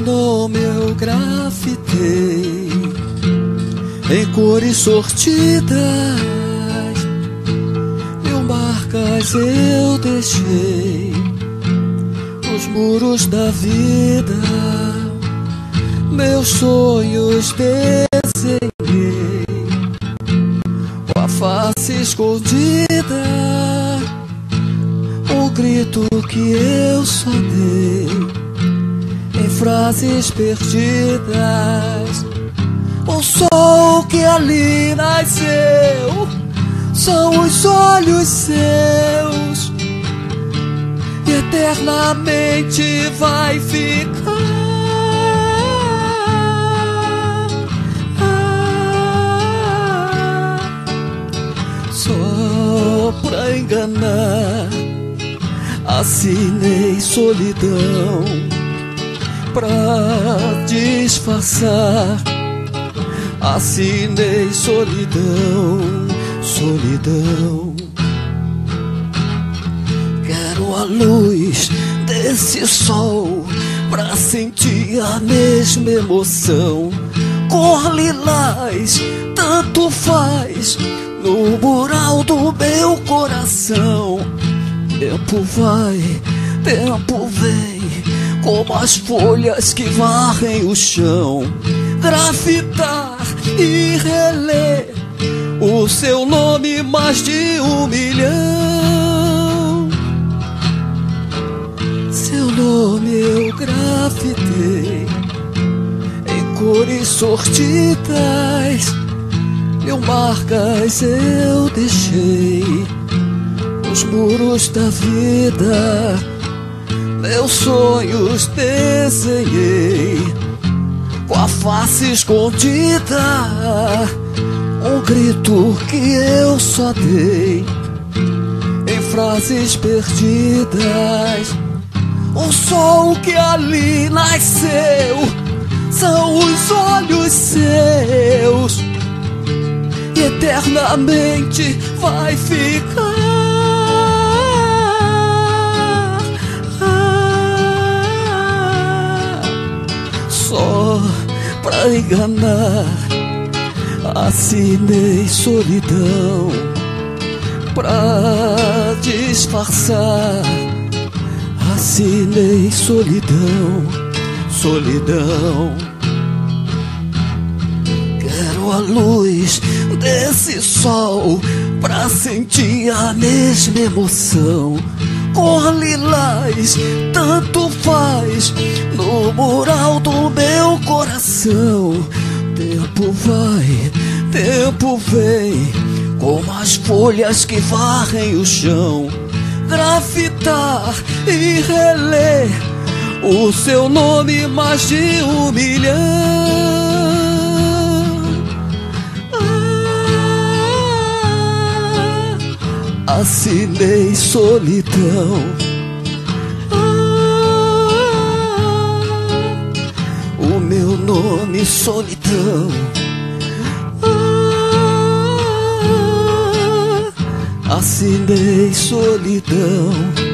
nome eu grafitei em cores sortidas, mil marcas eu deixei. Nos muros da vida, meus sonhos desenhei. Com a face escondida, o grito que eu só dei frases perdidas. O sol que ali nasceu são os olhos seus. E eternamente vai ficar. Só pra enganar, assinei solidão pra disfarçar assinei solidão, solidão. Quero a luz desse sol pra sentir a mesma emoção. Cor lilás, tanto faz no mural do meu coração. Tempo vai, tempo vem, como as folhas que varrem o chão grafitar e reler o seu nome mais de um milhão. Seu nome eu grafitei em cores sortidas, mil marcas eu deixei nos muros da vida. Meus sonhos desenhei com a face escondida. Um grito que eu só dei em frases perdidas. O sol que ali nasceu são os olhos seus e eternamente vai ficar. Enganar. Assinei solidão pra disfarçar. Assinei solidão, solidão. Quero a luz desse sol pra sentir a mesma emoção. Cor lilás, tanto faz no mural do meu coração. Tempo vai, tempo vem, como as folhas que varrem o chão. Grafitar e reler o seu nome mais de um milhão. Assinei solidão. Ah, o meu nome solidão. Assinei. Ah, solidão.